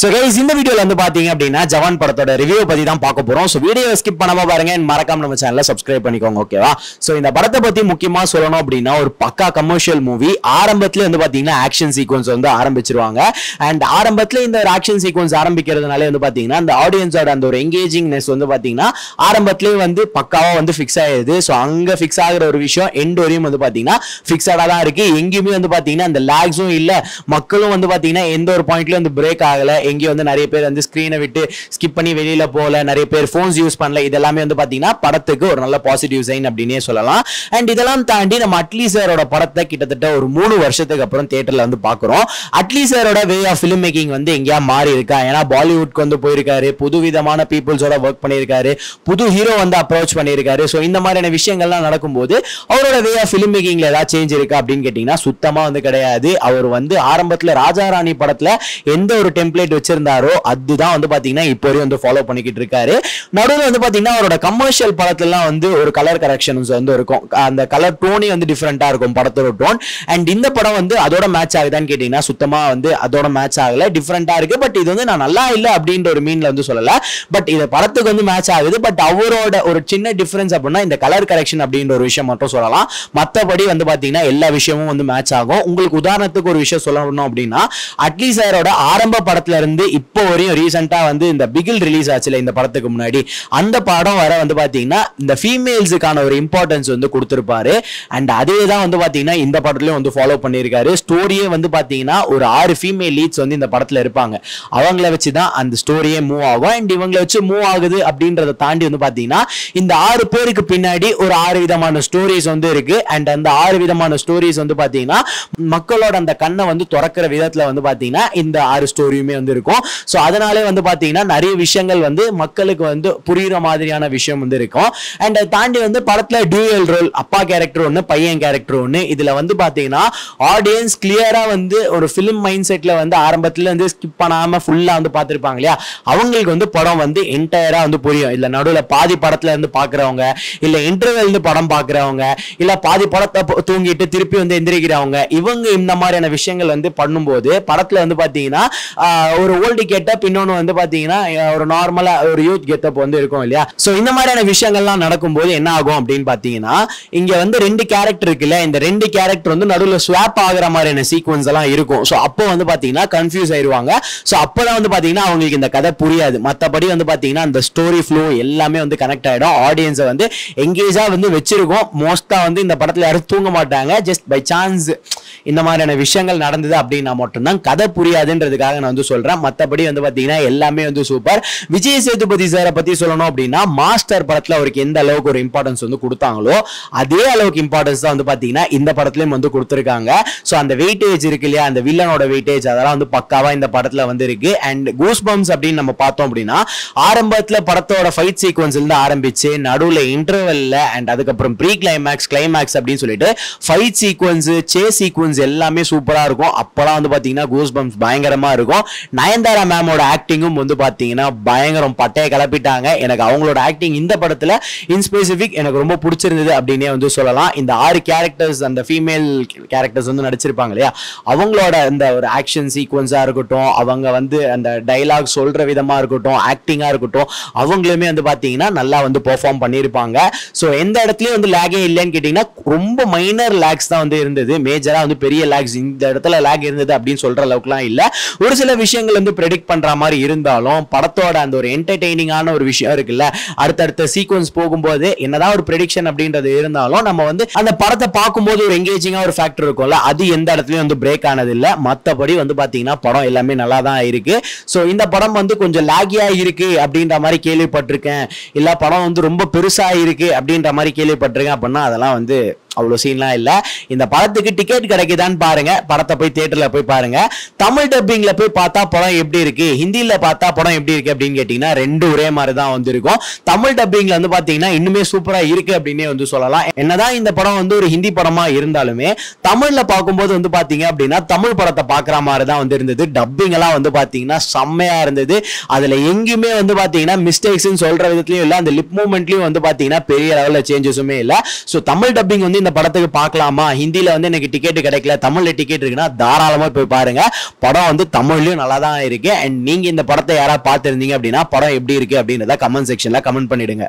So guys இந்த வீடியோல வந்து பாத்தீங்க அப்படின்னா ஜவான் படத்தோட ரிவ்யூ பத்தி தான் பார்க்க போறோம். ஸோ வீடியோ ஸ்கிப் பண்ணாம பாருங்க மறக்காம நம்ம சேனலை சப்ஸ்கிரைப் பண்ணிக்கோங்க ஓகேவா ஸோ இந்த படத்தை பத்தி முக்கியமா சொல்லணும் அப்படின்னா ஒரு பக்கா கமர்ஷியல் மூவி ஆரம்பத்துல வந்து பாத்தீங்கன்னா ஆக்ஷன் சீக்வன்ஸ் வந்து ஆரம்பிச்சிருவாங்க. அண்ட் ஆரம்பத்துல இந்த ஒரு ஆக்ஷன் சீக்வன்ஸ் ஆரம்பிக்கிறதுனால வந்து பாத்தீங்கன்னா அந்த ஆடியன்ஸோட அந்த ஒரு எங்கேஜிங்னஸ் வந்து பாத்தீங்கன்னா ஆரம்பத்திலேயே வந்து பக்காவா வந்து ஃபிக்ஸ் ஆயிடுது ஸோ அங்க ஃபிக்ஸ் ஆகுற ஒரு விஷயம் எண்ட் வரையும் வந்து பாத்தீங்கன்னா ஃபிக்ஸடா தான் இருக்கு. எங்கேயுமே வந்து பாத்தீங்கன்னா அந்த லேக்ஸும் இல்ல. மக்களும் வந்து பாத்தீங்கன்னா எந்த ஒரு பாயிண்ட்லயும் வந்து பிரேக் ஆகல. எங்கேயும் வந்து நிறைய பேர் வந்து ஸ்க்ரீனை விட்டு ஸ்கிப் பண்ணி வெளியில போகல நிறைய பேர் ஃபோன்ஸ் யூஸ் பண்ணல இதெல்லாமே வந்து பார்த்தீங்கன்னா படத்துக்கு ஒரு நல்ல பாசிட்டிவ் சைன் அப்படின்னே சொல்லலாம். அண்ட் இதெல்லாம் தாண்டி நம்ம அட்லி சாரோட படத்தை கிட்டத்தட்ட ஒரு மூணு வருஷத்துக்கு அப்புறம் தியேட்டர்ல வந்து பார்க்குறோம் அட்லி சாரோட வே ஆஃப் ஃபிலிம் மேக்கிங் வந்து எங்கேயா மாறி இருக்கா? ஏன்னா பாலிவுட்க்கு வந்து போயிருக்காரு புது விதமான பீப்புள்ஸோட ஒர்க் பண்ணியிருக்காரு புது ஹீரோ வந்து அப்ரோச் பண்ணியிருக்காரு. ஸோ இந்த மாதிரியான விஷயங்கள்லாம் நடக்கும்போது அவரோட வே ஆஃப் ஃபிலிம் மேக்கிங்ல ஏதாவது சேஞ்ச் இருக்கா அப்படின்னு கேட்டீங்கன்னா சுத்தமாக வந்து கிடையாது. அவர் வந்து ஆரம்பத்தில் ராஜா ராணி படத்தில் எந்த ஒரு டெம்ப்ளேட் வச்சிருந்தாரோ அதுதான் வந்து பாத்தீங்கன்னா இப்போ வரையும் வந்து ஃபாலோ பண்ணிக்கிட்டு இருக்காரு. நடுவில் வந்து பாத்தீங்கன்னா அவரோட கமர்ஷியல் படத்துலலாம் வந்து ஒரு கலர் கரெக்ஷன்ஸ் வந்து இருக்கும். அந்த கலர் டோனே வந்து டிஃப்ரெண்டா இருக்கும் படத்தோட டோன் அண்ட் இந்த படம் வந்து அதோட மேட்ச் ஆகுதான்னு கேட்டீங்கன்னா சுத்தமா வந்து அதோட மேட்ச் ஆகல. டிஃப்ரெண்டா இருக்கு. பட் இது வந்து நான் நல்லா இல்லை அப்படின்ற ஒரு மீன்ல வந்து சொல்லல. பட் இது படத்துக்கு வந்து மேட்ச் ஆகுது. பட் அவரோட ஒரு சின்ன டிஃபரன்ஸ் அப்படின்னா இந்த கலர் கரெக்ஷன் அப்படின்ற ஒரு விஷயம் மட்டும் சொல்லலாம். மற்றபடி வந்து பாத்தீங்கன்னா எல்லா விஷயமும் வந்து மேட்ச் ஆகும். உங்களுக்கு உதாரணத்துக்கு ஒரு விஷயம் சொல்லணும் அப்படின்னா அட்லீஸ்ட் சாரோட ஆரம்ப படத்துல இருந்து வந்து இப்போ வரையும் ரீசெண்டாக வந்து இந்த பிகில் ரிலீஸ் ஆச்சுல இந்த படத்துக்கு முன்னாடி. அந்த படம் வர வந்து பார்த்தீங்கன்னா இந்த ஃபீமேல்ஸுக்கான ஒரு இம்பார்ட்டன்ஸ் வந்து கொடுத்துருப்பாரு. அண்ட் அதே தான் வந்து பார்த்தீங்கன்னா இந்த படத்துலையும் வந்து ஃபாலோ பண்ணியிருக்காரு. ஸ்டோரியே வந்து பார்த்தீங்கன்னா ஒரு ஆறு ஃபீமேல் லீட்ஸ் வந்து இந்த படத்தில் இருப்பாங்க. அவங்கள வச்சு தான் அந்த ஸ்டோரியே மூவ் ஆகும். அண்ட் இவங்களை வச்சு மூவ் ஆகுது அப்படின்றத தாண்டி வந்து பார்த்தீங்கன்னா இந்த ஆறு பேருக்கு பின்னாடி ஒரு ஆறு விதமான ஸ்டோரிஸ் வந்து இருக்கு. அண்ட் அந்த ஆறு விதமான ஸ்டோரிஸ் வந்து பார்த்தீங்கன்னா மக்களோட அந்த கண்ணை வந்து திறக்கிற விதத்தில் வந்து பார்த்தீங்கன்னா இந்த ஆறு ஸ்டோரியுமே வந்து இருக்கும். ஸோ அதனாலே வந்து பார்த்தீங்கன்னா நிறைய விஷயங்கள் வந்து மக்களுக்கு வந்து புரியுற மாதிரியான விஷயம் வந்து இருக்கும். அண்ட் அதை தாண்டி வந்து படத்தில் டியூயல் ரோல் அப்பா கேரக்டர் ஒன்று பையன் கேரக்டர் ஒன்று இதில் வந்து பார்த்தீங்கன்னா ஆடியன்ஸ் கிளியராக வந்து ஒரு ஃபிலிம் மைண்ட் செட்டில் வந்து ஆரம்பத்தில் வந்து ஸ்கிப் பண்ணாமல் ஃபுல்லாக வந்து பார்த்துருப்பாங்க இல்லையா? அவங்களுக்கு வந்து படம் வந்து என்டையராக வந்து புரியும். இல்லை நடுவில் பாதி படத்தில் இருந்து பார்க்குறவங்க இல்லை இன்டர்வெல் இருந்து படம் பார்க்குறவங்க இல்லை பாதி படத்தை தூங்கிட்டு திருப்பி வந்து எந்திரிக்கிறவங்க இவங்க இந்த மாதிரியான விஷயங்கள் வந்து பண்ணும்போது படத்தில் வந்து பார்த்தீங்கன்னா ஒரு ஓல்டு கெட்டப் இன்னொன்று வந்து பார்த்தீங்கன்னா ஒரு நார்மலா ஒரு யூத் கெட்டப் வந்து இருக்கும் இல்லையா? ஸோ இந்த மாதிரியான விஷயங்கள்லாம் நடக்கும்போது என்ன ஆகும் அப்படின்னு பார்த்தீங்கன்னா இங்கே வந்து ரெண்டு கேரக்டர் இருக்குல்ல இந்த ரெண்டு கேரக்டர் வந்து நடுவில் ஸ்வாப் ஆகிற மாதிரியான சீக்வன்ஸ் எல்லாம் இருக்கும். ஸோ அப்போ வந்து பார்த்தீங்கன்னா கன்ஃபியூஸ் ஸோ அப்போ தான் வந்து பார்த்தீங்கன்னா அவங்களுக்கு இந்த கதை புரியாது. மற்றபடி வந்து பார்த்தீங்கன்னா அந்த ஸ்டோரி ஃப்ளோ எல்லாமே வந்து கனெக்ட் ஆகிடும் ஆடியன்ஸை வந்து எங்கேஜாக வந்து வச்சிருக்கோம். மோஸ்ட்டாக வந்து இந்த படத்தில் யாரும் தூங்க மாட்டாங்க. ஜஸ்ட் பை சான்ஸ் இந்த மாதிரியான விஷயங்கள் நடந்தது அப்படின்னா மட்டும்தான் கதை புரியாதுன்றதுக்காக நான் வந்து சொல்கிறேன் சொல்றேன். மத்தபடி வந்து பாத்தீங்கன்னா எல்லாமே வந்து சூப்பர் விஜய் சேதுபதி சாரை பத்தி சொல்லணும் அப்படின்னா மாஸ்டர் படத்துல அவருக்கு எந்த அளவுக்கு ஒரு இம்பார்ட்டன்ஸ் வந்து கொடுத்தாங்களோ அதே அளவுக்கு இம்பார்ட்டன்ஸ் தான் வந்து பாத்தீங்கன்னா இந்த படத்துலயும் வந்து கொடுத்துருக்காங்க. சோ அந்த வெயிட்டேஜ் இருக்கு இல்லையா அந்த வில்லனோட வெயிட்டேஜ் அதெல்லாம் வந்து பக்காவா இந்த படத்துல வந்து இருக்கு. அண்ட் கூஸ் பம்ஸ் அப்படின்னு நம்ம பார்த்தோம் அப்படின்னா ஆரம்பத்துல படத்தோட ஃபைட் சீக்வன்ஸ் இருந்து ஆரம்பிச்சு நடுவுல இன்டர்வெல்ல அண்ட் அதுக்கப்புறம் ப்ரீ கிளைமேக்ஸ் கிளைமேக்ஸ் அப்படின்னு சொல்லிட்டு ஃபைட் சீக்வன்ஸ் சே சீக்வன்ஸ் எல்லாமே சூப்பரா இருக்கும். அப்பலாம் வந்து பாத்தீங்கன்னா கூஸ் பம்ஸ் பயங்கரமா இருக்கும். நயன்தாரா மேமோட ஆக்டிங்கும் வந்து பார்த்தீங்கன்னா பயங்கரம் பட்டையை கிளப்பிட்டாங்க. எனக்கு அவங்களோட ஆக்டிங் இந்த படத்தில் இன்ஸ்பெசிஃபிக் எனக்கு ரொம்ப பிடிச்சிருந்தது அப்படின்னே வந்து சொல்லலாம். இந்த ஆறு கேரக்டர்ஸ் அந்த ஃபீமேல் கேரக்டர்ஸ் வந்து நடிச்சிருப்பாங்க இல்லையா? அவங்களோட அந்த ஒரு ஆக்ஷன் சீக்வன்ஸாக இருக்கட்டும் அவங்க வந்து அந்த டைலாக் சொல்கிற விதமாக இருக்கட்டும் ஆக்டிங்காக இருக்கட்டும் அவங்களுமே வந்து பார்த்தீங்கன்னா நல்லா வந்து பெர்ஃபார்ம் பண்ணியிருப்பாங்க. ஸோ எந்த இடத்துலையும் வந்து லேகே இல்லைன்னு கேட்டிங்கன்னா ரொம்ப மைனர் லேக்ஸ் தான் வந்து இருந்தது. மேஜராக வந்து பெரிய லேக்ஸ் இந்த இடத்துல லேக் இருந்தது அப்படின்னு சொல்கிற அளவுக்குலாம் இல்லை. ஒரு சில விஷயங்கள் வந்து ப்ரெடிக்ட் பண்ற மாதிரி இருந்தாலும் படத்தோட அந்த ஒரு என்டர்டெய்னிங்கான ஒரு விஷயம் இருக்குல்ல அடுத்தடுத்த சீக்வன்ஸ் போகும்போது என்னதான் ஒரு ப்ரெடிக்ஷன் அப்படின்றது இருந்தாலும் நம்ம வந்து அந்த படத்தை பார்க்கும்போது ஒரு எங்கேஜிங்கா ஒரு ஃபேக்டர் இருக்கும்ல அது எந்த இடத்துலயும் வந்து பிரேக் ஆனது இல்ல மத்தபடி வந்து பாத்தீங்கன்னா படம் எல்லாமே நல்லா தான் இருக்கு. ஸோ இந்த படம் வந்து கொஞ்சம் லாகியா இருக்கு அப்படின்ற மாதிரி கேள்விப்பட்டிருக்கேன். இல்ல படம் வந்து ரொம்ப பெருசா இருக்கு அப்படின்ற மாதிரி கேள்விப்பட்டிருக்கேன் அப்படின்னா அதெல்லாம் வந்து அவ்வளோ சீன்லாம் இல்லை. இந்த படத்துக்கு டிக்கெட் கிடைக்குதான்னு பாருங்க. படத்தை போய் தேட்டரில் போய் பாருங்க. தமிழ் டப்பிங்கில் போய் பார்த்தா படம் எப்படி இருக்கு? ஹிந்தியில் பார்த்தா படம் எப்படி இருக்கு அப்படின்னு கேட்டிங்கன்னா ரெண்டு ஒரே மாதிரி தான் வந்திருக்கும். தமிழ் டப்பிங்கில் வந்து பார்த்தீங்கன்னா இன்னுமே சூப்பராக இருக்கு அப்படின்னே வந்து சொல்லலாம். என்னதான் இந்த படம் வந்து ஒரு ஹிந்தி படமா இருந்தாலுமே தமிழில் பார்க்கும்போது வந்து பார்த்தீங்க அப்படின்னா தமிழ் படத்தை பார்க்குற மாதிரி தான் வந்து இருந்தது. டப்பிங் எல்லாம் வந்து பார்த்தீங்கன்னா செம்மையாக இருந்தது. அதில் எங்கேயுமே வந்து பார்த்தீங்கன்னா மிஸ்டேக்ஸ்ன்னு சொல்கிற விதத்துலையும் இல்லை அந்த லிப் மூமெண்ட்லேயும் வந்து பார்த்தீங்கன்னா பெரிய லெவலில் சேஞ்சஸுமே இல்லை. ஸோ தமிழ் டப்பிங் வந்து வந்து இந்த படத்துக்கு பார்க்கலாமா? ஹிந்தியில் வந்து எனக்கு டிக்கெட் கிடைக்கல. தமிழ்ல டிக்கெட் இருக்குன்னா தாராளமா போய் பாருங்க. படம் வந்து தமிழ்லயும் நல்லா தான் இருக்கு. அண்ட் நீங்க இந்த படத்தை யாராவது பார்த்துருந்தீங்க அப்படின்னா படம் எப்படி இருக்கு அப்படின்றத கமெண்ட் செக்ஷன்ல கமெண்ட் பண்ணிடுங்க.